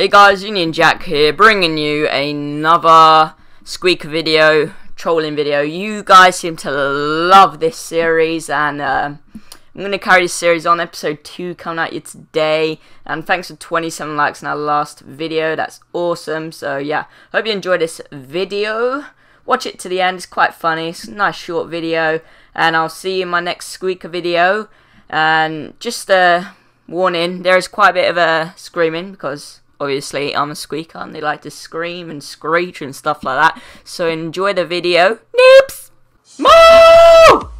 Hey guys, Union Jack here, bringing you another Squeaker video, trolling video. You guys seem to love this series, and uh, I'm going to carry this series on. Episode 2 coming at you today, and thanks for 27 likes in our last video. That's awesome. So yeah, hope you enjoy this video. Watch it to the end, it's quite funny. It's a nice short video, and I'll see you in my next Squeaker video. And just a warning, there is quite a bit of a screaming because obviously I'm a squeaker and they like to scream and screech and stuff like that. So enjoy the video. Noobs! Mo!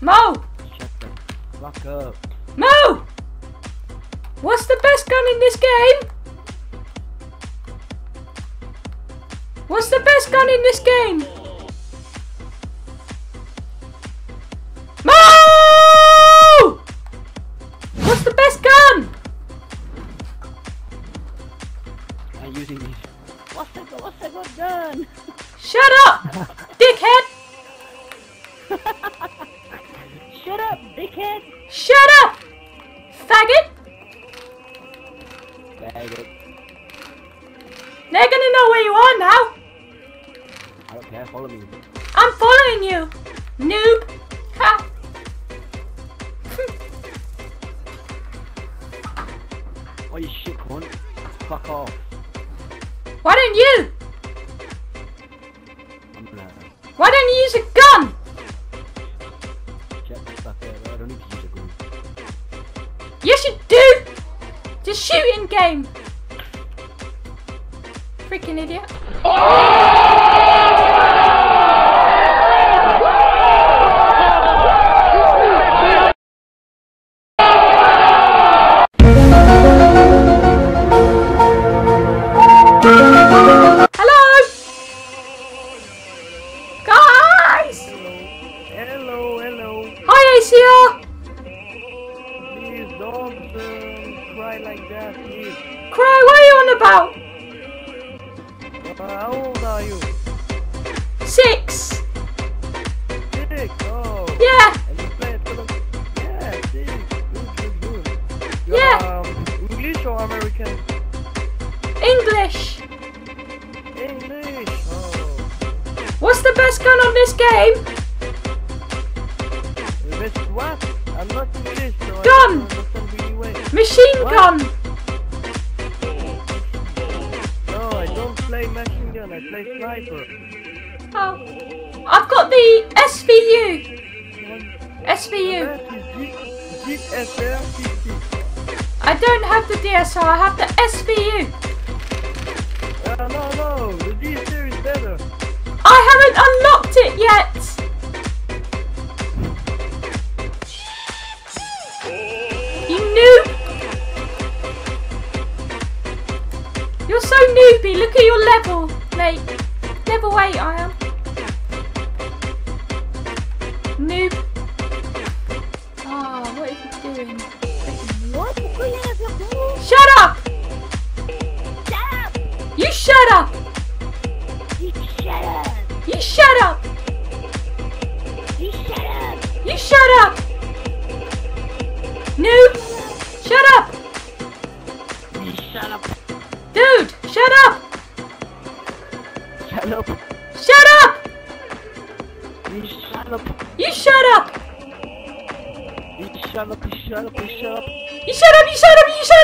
Mo! Shut the fuck up. Mo! What's the best gun in this game? What's the best gun in this game? I'm using these. What's the what's the good gun? Shut up, dickhead! Shut up, dickhead! Shut up, faggot! Bag it. They're gonna know where you are now. I don't care, follow me. I'm following you, noob. Ha. Oh you shit cunt. Fuck off. Why don't you? Why don't you use a gun? check the fuck out. I don't need to use a. Yes, you do. Just shooting game. Freaking idiot. Hello, Please don't um, cry like that, please. Cry. What are you on about? Uh, how old are you? Six. What? I'm not English, so Gun. don't understand really well. Machine What? gun. No, I don't play machine gun, I play sniper. Oh. I've got the SVU. SVU. That is G- GSR 50. I don't have the DSR. I have the SVU. Newbie. Look at your level, mate. Level 8 I am. Noob. Oh, what is he doing? What? Shut up! You shut up! You shut up! You shut up! You shut up! You shut up! Noob! Shut up! Shut up! You shut up! You shut up! You shut up! You shut up! You shut up! You shut up! You shut